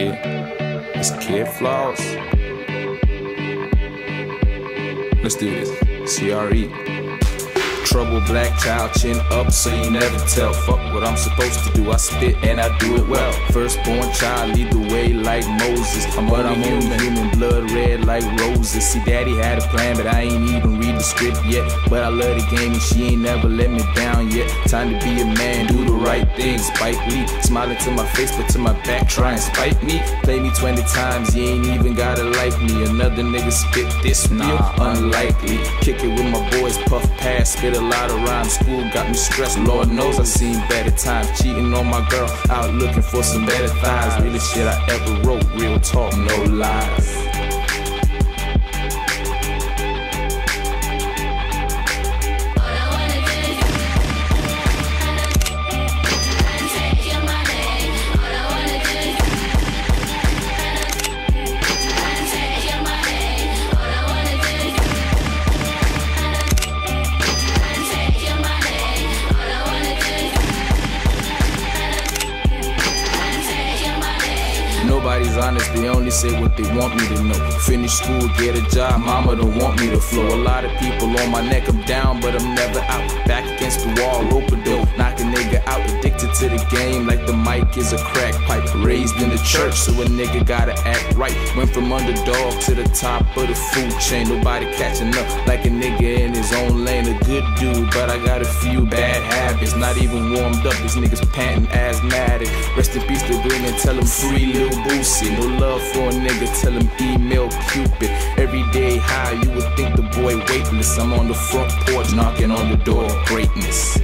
Yeah, it's Kidd Floss. Let's do this. CRE. Trouble black child, chin up, so you never tell. Fuck what I'm supposed to do, I spit and I do it well. Firstborn child, lead the way like Moses. I'm but I'm human, human blood red like roses. See, daddy had a plan, but I ain't even read the script yet. But I love the game and she ain't never let me down yet. Time to be a man, do the right thing. Spike Lee, smiling to my face, but to my back, try and spite me. Play me 20 times, you ain't even gotta like me. Another nigga spit this real unlikely. Kick it with my boys, puff pass, spit a lot of rhymes. School got me stressed, Lord knows I seen better times. Cheating on my girl, out looking for some better thighs. Really shit I ever real talk, no lies. Nobody's honest, they only say what they want me to know. Finish school, get a job, mama don't want me to flow. A lot of people on my neck, I'm down, but I'm never out. Back against the wall, rope a dope, knock a nigga out. Addicted to the game, like the mic is a crack pipe. Raised in the church, so a nigga gotta act right. Went from underdog to the top of the food chain. Nobody catching up like a nigga in his own lane. A good dude, but I got a few bad habits. Not even warmed up, these niggas panting asthmatic. Rest in peace to Green and tell him free Lil Boosie. No love for a nigga, tell him email Cupid. Every day high, you would think the boy weightless. I'm on the front porch knocking on the door of greatness.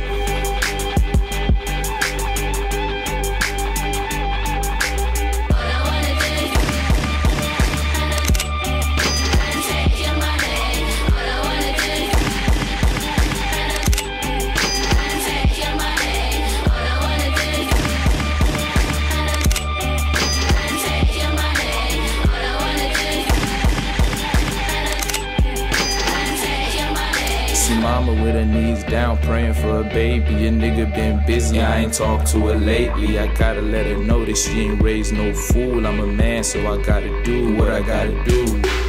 See mama with her knees down, praying for a baby. A nigga been busy, I ain't talked to her lately. I gotta let her know that she ain't raised no fool. I'm a man, so I gotta do what I gotta do.